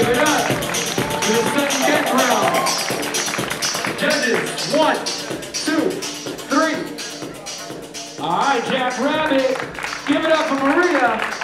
give it up to the second death round. Judges, one, two, three. All right, Jackrabbit, give it up for Maria